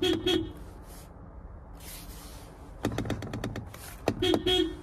Beep beep.